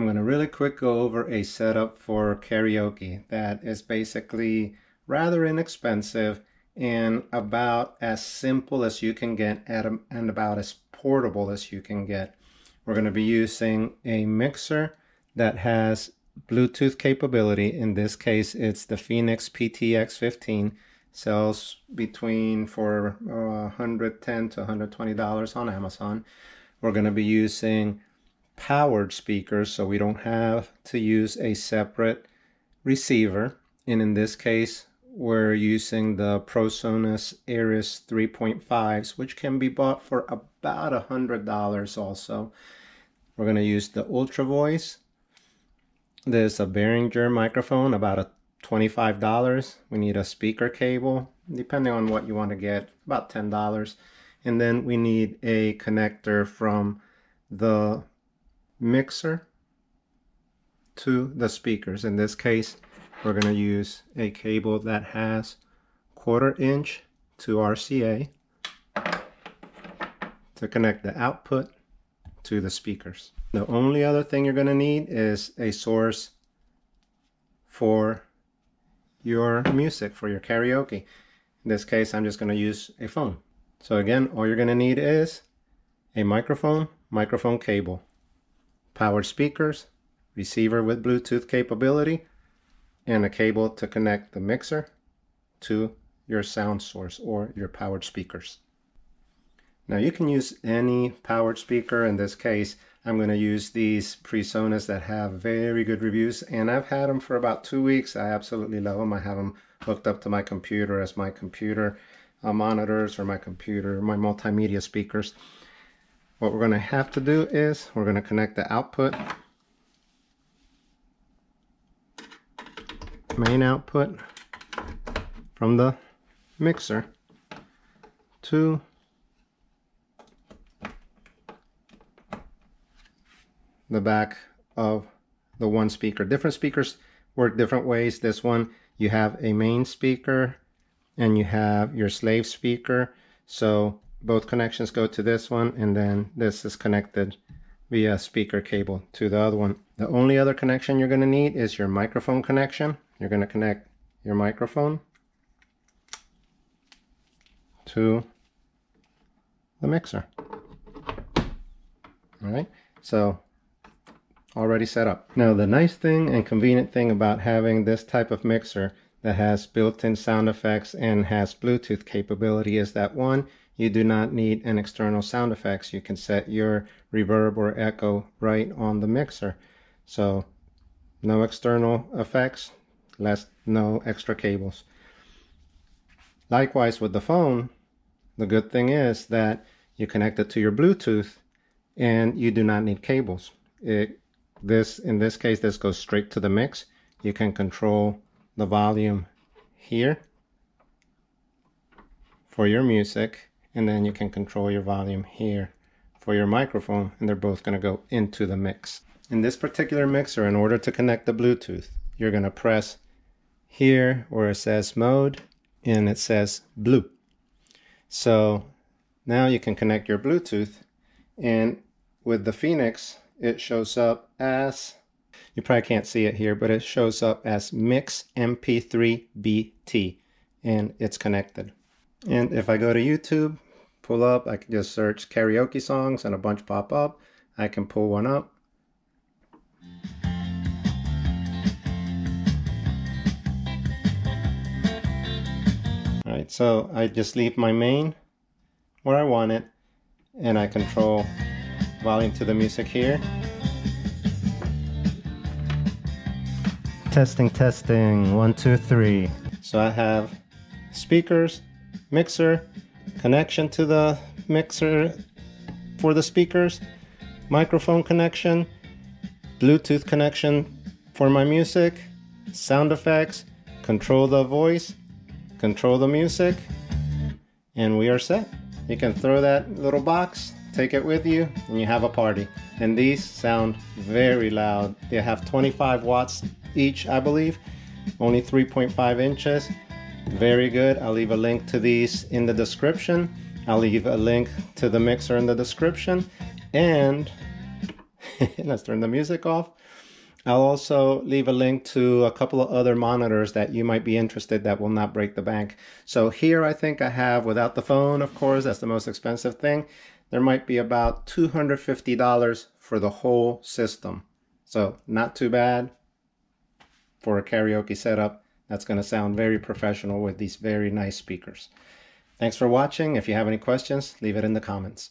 I'm going to really quick go over a setup for karaoke that is basically rather inexpensive and about as simple as you can get and about as portable as you can get. We're going to be using a mixer that has Bluetooth capability. In this case, it's the Phenyx PTX15. Sells between for uh, 110 to 120 dollars on Amazon. We're going to be using powered speakers, so we don't have to use a separate receiver. And in this case, we're using the PreSonus Eris 3.5s, which can be bought for about a hundred dollars also. We're going to use the Ultra Voice. There's a Behringer microphone, about a $25. We need a speaker cable, depending on what you want to get, about $10. And then we need a connector from the mixer to the speakers. In this case, we're going to use a cable that has quarter inch to RCA to connect the output to the speakers. The only other thing you're going to need is a source for your music, for your karaoke. In this case, I'm just going to use a phone. So again, all you're going to need is a microphone, microphone cable, powered speakers, receiver with Bluetooth capability, and a cable to connect the mixer to your sound source or your powered speakers. Now you can use any powered speaker. In this case, I'm going to use these PreSonus that have very good reviews and I've had them for about two weeks. I absolutely love them. I have them hooked up to my computer as my computer uh, monitors or my computer, my multimedia speakers. What we're going to have to do is we're going to connect the output, main output from the mixer to the back of the one speaker. Different speakers work different ways. This one, you have a main speaker and you have your slave speaker. So both connections go to this one and then this is connected via speaker cable to the other one. The only other connection you're going to need is your microphone connection. You're going to connect your microphone to the mixer. All right, so already set up. Now the nice thing and convenient thing about having this type of mixer that has built-in sound effects and has Bluetooth capability is that one, you do not need an external sound effects. You can set your reverb or echo right on the mixer. So no external effects, less no extra cables. Likewise with the phone, the good thing is that you connect it to your Bluetooth and you do not need cables. It this, in this case, this goes straight to the mix. You can control the volume here for your music, and then you can control your volume here for your microphone, and they're both going to go into the mix. In this particular mixer, in order to connect the Bluetooth, you're going to press here where it says mode, and it says blue. So now you can connect your Bluetooth, and with the Phenyx, it shows up as, you probably can't see it here, but it shows up as Mix MP3 BT and it's connected. And if I go to YouTube, pull up, I can just search karaoke songs and a bunch pop up. I can pull one up. Alright, so I just leave my main where I want it and I control volume to the music here. Testing, testing, one, two, three. So I have speakers, mixer, connection to the mixer for the speakers, microphone connection, Bluetooth connection for my music, sound effects, control the voice, control the music, and we are set. You can throw that little box take it with you and you have a party. And these sound very loud. They have 25 watts each, I believe, only 3.5 inches. Very good. I'll leave a link to these in the description. I'll leave a link to the mixer in the description. And let's turn the music off. I'll also leave a link to a couple of other monitors that you might be interested that will not break the bank. So here I think I have, without the phone, of course, that's the most expensive thing, there might be about $250 for the whole system. So not too bad for a karaoke setup. That's going to sound very professional with these very nice speakers. Thanks for watching. If you have any questions, leave it in the comments.